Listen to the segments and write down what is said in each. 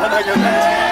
お願いしま。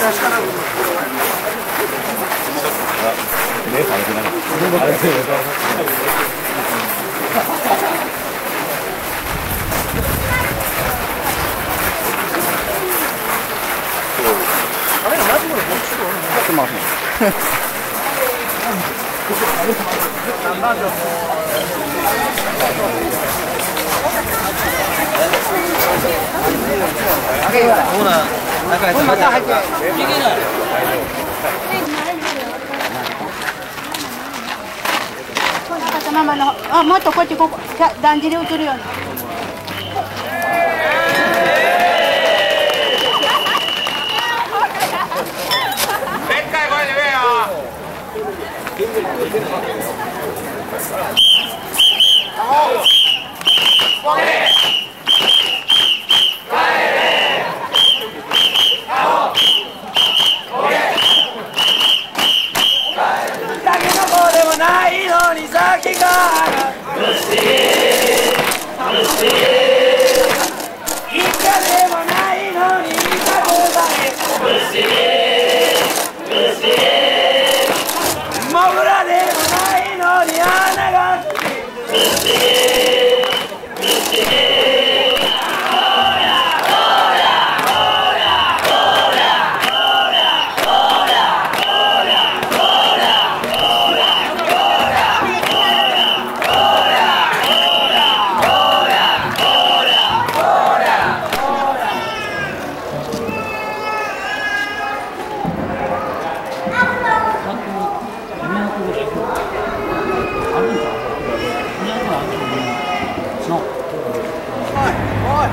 ありがとうございます。ほら中へまた入ってママのあもっとこっちここだんじり映るように。タのに先危